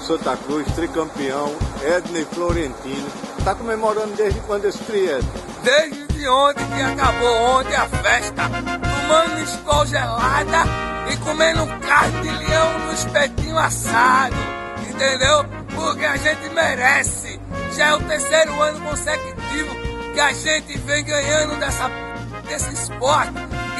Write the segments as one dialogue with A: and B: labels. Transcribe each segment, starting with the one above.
A: Santa Cruz, tricampeão, Edney Florentino. Tá comemorando desde quando esse tri, Edney?
B: Desde ontem que acabou ontem a festa, tomando escola gelada e comendo carne de leão no espetinho assado, entendeu? Porque a gente merece. Já é o terceiro ano consecutivo que a gente vem ganhando dessa, desse esporte.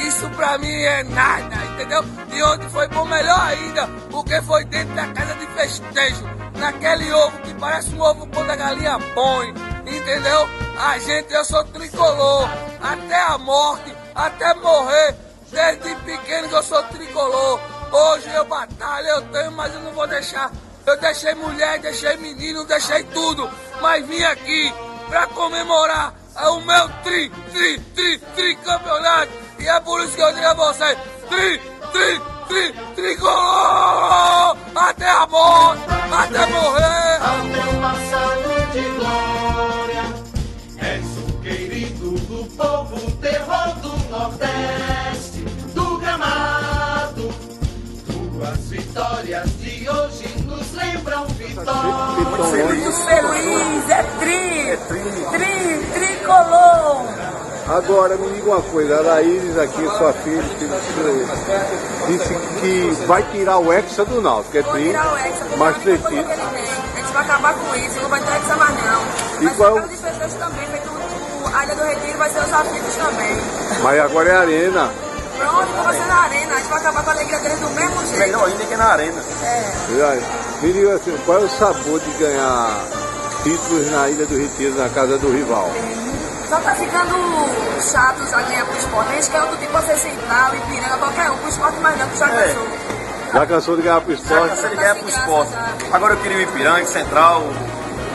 B: Isso pra mim é nada, entendeu? E ontem foi bom melhor ainda, porque foi dentro da casa de festejo, naquele ovo que parece um ovo quando a galinha põe, entendeu? A gente, eu sou tricolor, até a morte, até morrer, desde pequeno que eu sou tricolor. Hoje eu batalho, eu tenho, mas eu não vou deixar. Eu deixei mulher, deixei menino, deixei tudo, mas vim aqui pra comemorar o meu tri, tri, tri, tri campeonato. E é por isso que eu digo a vocês, tri, tri, tri, tricolor, até a morte, até morrer.
C: Ao teu passado de glória, és o querido do povo, terror do Nordeste, do gramado. Tuas vitórias de hoje nos lembram vitórias.
A: Muito
D: feliz, é tri, tri, tricolor.
A: Agora, me diga uma coisa, a Laís aqui, sua filha, que- disse que vai tirar o Hexa do Náutico, é
D: Vou
A: tri,
D: tirar o Hexa, porque
A: mas
D: é a
A: três títulos.
D: A gente vai acabar com isso, não vai ter Hexa mais não.
A: E
D: Mas
A: qual-
D: o caso de festejo também, feito o a Ilha do Retiro, vai ser os aflitos também.
A: Mas agora é arena.
D: Pronto, vai ser na arena, a gente vai acabar com a alegria deles do mesmo jeito.
E: Melhor ainda que na arena.
D: É.
A: Aí, Me diga assim, qual é o sabor de ganhar títulos na Ilha do Retiro, na casa do rival?
D: Só tá ficando chato já ganhar pro esporte. A gente quer outro tipo ser central, Ipiranga, qualquer um. Pro esporte mais não, pro já
E: É.
D: cansou.
A: Já cansou de ganhar pro
E: Já
A: esporte?
E: cansei de ganhar pro esporte. Agora eu queria o Ipiranga, Central,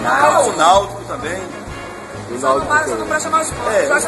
E: ah, o Náutico também.
D: Só não,
A: Náutico
D: só não
A: também.
D: pra chamar o esporte,
E: É,
D: já
E: o